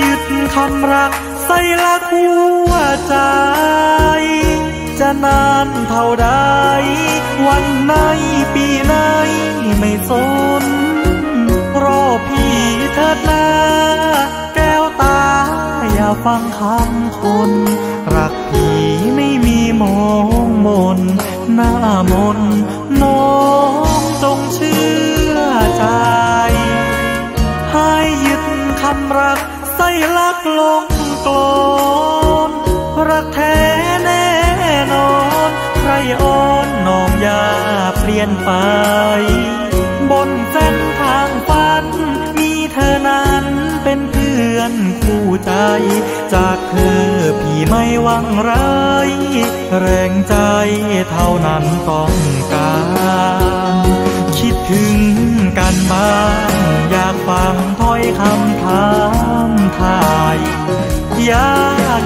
ยึดคำรักใส่ละหัวใจ จะนานเท่าใด วันไหนปีไหนไม่สน รอพี่เถิดนาแก้วตา อย่าฟังคำคน รักพี่ไม่มีมองมนหน้ามนน้อง ยนไป บนเส้นทางฝัน มีเธอนั้นเป็นเพื่อนคู่ใจ จากเธอพี่ไม่หวังไรแรงใจเท่านั้นต้องการ คิดถึงกันบ้าง อยากฟังถ้อยคำถามทาย อย่า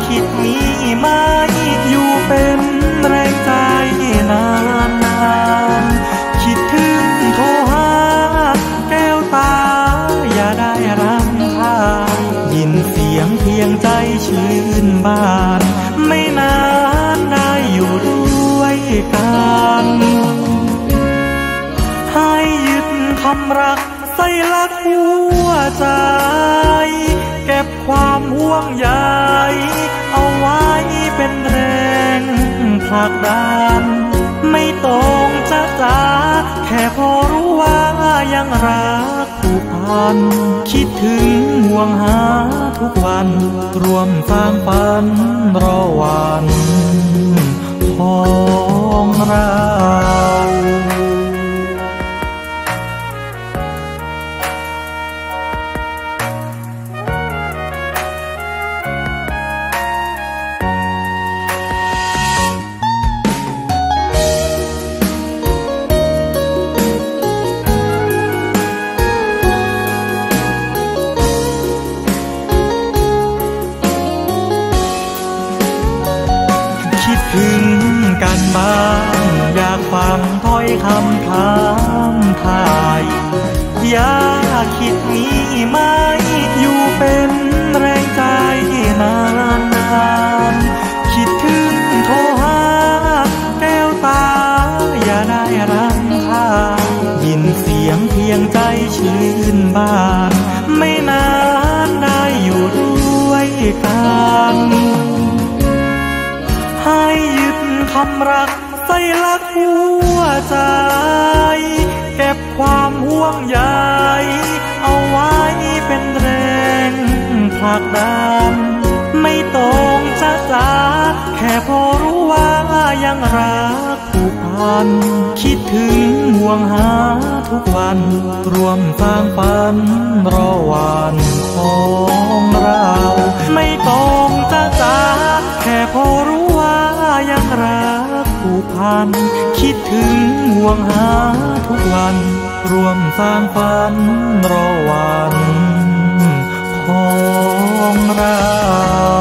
คิดมีไหม บาน ไม่นานได้อยู่ด้วยกันให้ยึดคำรักใส่ลักหัวใจ เก็บความห่วงใยเอาไว้เป็นแรงผลักดันไม่ ต้องจะจ้าแค่พอรู้ว่ายังรักผูกพัน คิดถึงห่วงหาทุกวัน รวมสร้างฝันรอวันของเรา คิดถึงกันบ้าง อยากฟังถ้อยคำถามทายอยากคิดมีไหม อยู่เป็นแรงใจนานนานำรักใส่ลักหัวใจ เก็บความห่วงใยเอาไว้เป็นแรงผลักดัน ไม่ต้องจะจ้าแค่พอรู้ว่ายังรักผูกพัน คิดถึงห่วงหาทุกวันรวมสร้างฝันรอวันของเรา ไม่ต้องจะจ้าแค่พอ พัน คิดถึงห่วงหาทุกวัน รวมสร้างฝันรอวันของเรา